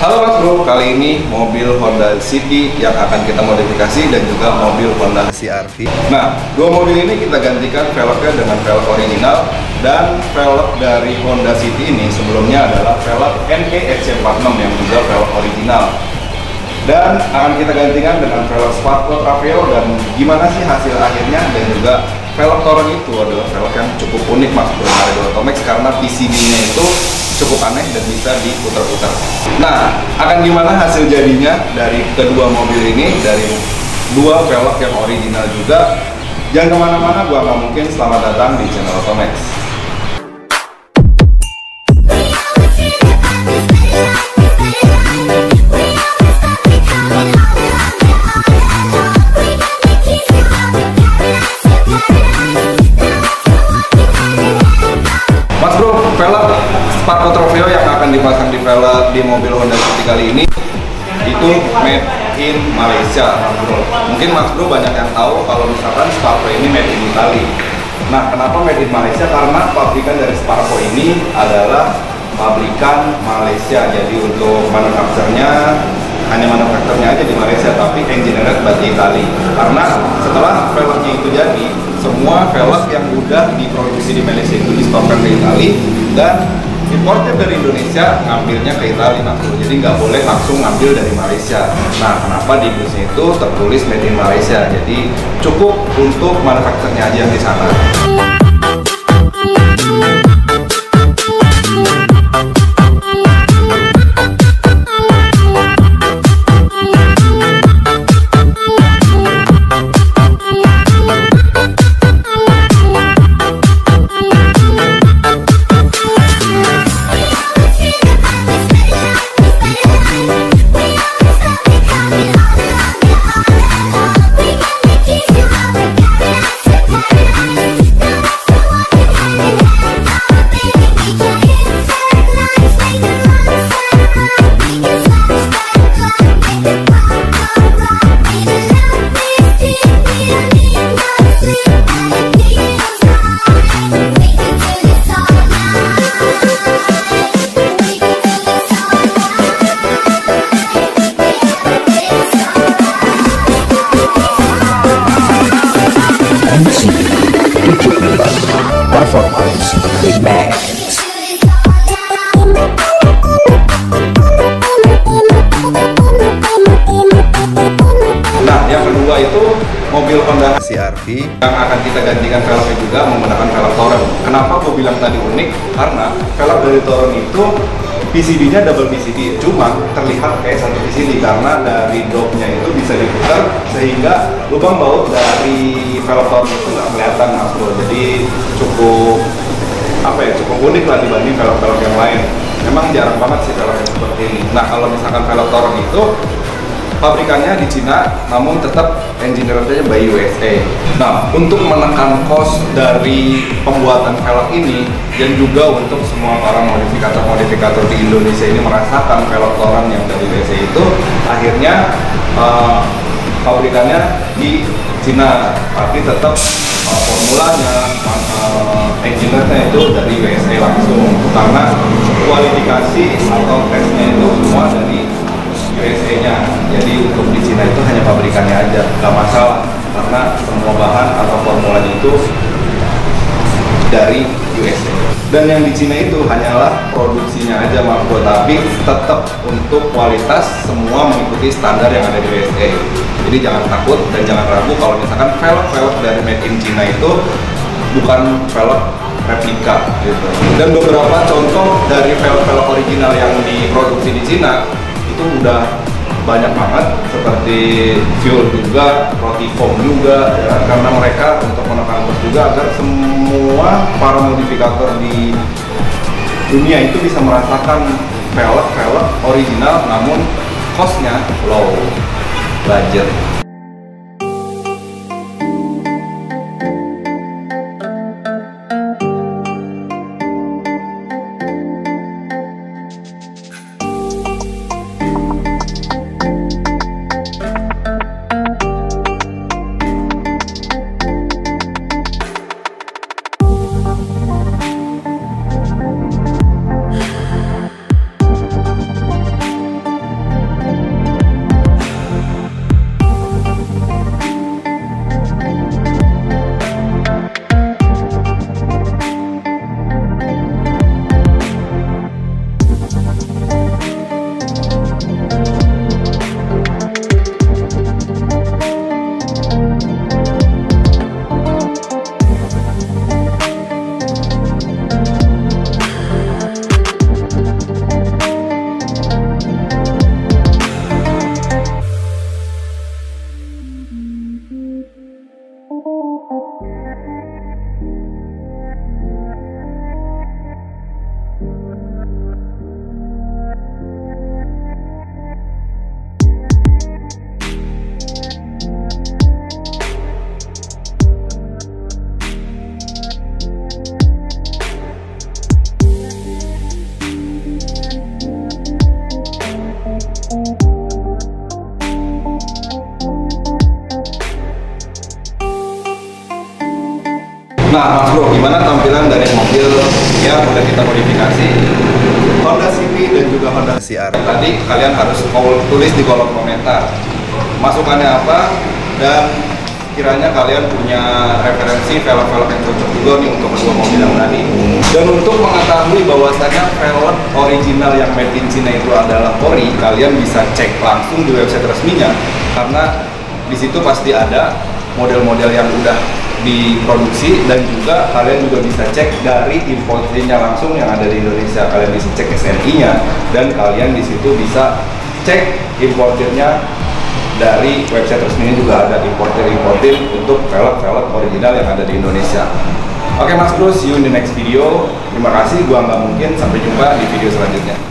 Halo Mas Bro, kali ini mobil Honda City yang akan kita modifikasi dan juga mobil Honda CR-V. Nah, dua mobil ini kita gantikan velgnya dengan velg original dan velg dari Honda City ini sebelumnya adalah velg NK XC46 yang juga velg original. Dan akan kita gantikan dengan velg Sparkle Trafeo dan gimana sih hasil akhirnya dan juga velg Toron itu adalah velg yang cukup unik Mas dari Automax karena PCB-nya itu cukup aneh dan bisa diputar-putar. Nah, akan gimana hasil jadinya dari kedua mobil ini dari dua velg yang original juga? Jangan ke mana-mana, gua nggak mungkin. Selamat datang di channel Otomax. Dipasang di velg di mobil Honda City kali ini itu made in Malaysia, Mas Bro. Mungkin Mas Bro banyak yang tahu kalau misalkan Sparko ini made in Italy. Nah, kenapa made in Malaysia? Karena pabrikan dari Sparko ini adalah pabrikan Malaysia. Jadi untuk manufakturnya hanya manufakturnya aja di Malaysia, tapi engineered by Italy. Karena setelah velgnya itu jadi, semua velg yang udah diproduksi di Malaysia itu distorkan ke Italia dan importer dari Indonesia ngambilnya ke Italia nah, jadi nggak boleh langsung ngambil dari Malaysia. Nah kenapa di busnya itu tertulis made in Malaysia jadi cukup untuk manufakturnya aja di sana Big Nah, yang kedua itu mobil Honda CR-V yang akan kita gantikan velgnya juga menggunakan velg Toron. Kenapa gue bilang tadi unik? Karena velg dari Toron itu PCB-nya double PCB, cuma terlihat kayak satu PCB karena dari dopnya itu bisa diputar sehingga lubang baut dari velg Toron itu nggak kelihatan mas bro. Jadi cukup apa ya cukup unik lah dibanding velg-velg yang lain. Memang jarang banget sih velg seperti ini. Nah kalau misalkan velg Toron itu pabrikannya di Cina, namun tetap engineer-nya by USA. Nah, untuk menekan cost dari pembuatan velg ini dan juga untuk semua para modifikator-modifikator di Indonesia ini merasakan velg Toran yang dari USA itu, akhirnya uh, pabrikannya di Cina, tapi tetap uh, formulanya, engineer-nya itu dari USA langsung, karena kualifikasi atau tesnya itu semua dari USA-nya. Jadi untuk di Cina itu hanya pabrikannya aja, nggak masalah karena semua bahan atau formulanya itu dari USA. Dan yang di Cina itu hanyalah produksinya aja mampu, tapi tetap untuk kualitas semua mengikuti standar yang ada di USA. Jadi jangan takut dan jangan ragu kalau misalkan velg-velg dari made in Cina itu bukan velg replika gitu. Dan beberapa contoh dari velg-velg original yang diproduksi di Cina itu udah banyak banget seperti fuel juga, roti foam juga ya, karena mereka untuk menekan cost juga agar semua para modifikator di dunia itu bisa merasakan velg-velg original namun costnya low budget Nah, Mas Bro, gimana tampilan dari mobil yang udah kita modifikasi Honda Civic dan juga Honda CR? Tadi kalian harus tulis di kolom komentar masukannya apa dan kiranya kalian punya referensi velg-velg yang cocok juga nih untuk kedua mobil yang tadi dan untuk mengetahui bahwasanya velg original yang made in China itu adalah ori kalian bisa cek langsung di website resminya karena di situ pasti ada model-model yang udah diproduksi dan juga kalian juga bisa cek dari importernya langsung yang ada di Indonesia kalian bisa cek SNI-nya dan kalian di situ bisa cek importernya dari website resminya juga ada importer-importer untuk velg-velg original yang ada di Indonesia Oke Mas Bro, see you in the next video. Terima kasih, gua nggak mungkin. Sampai jumpa di video selanjutnya.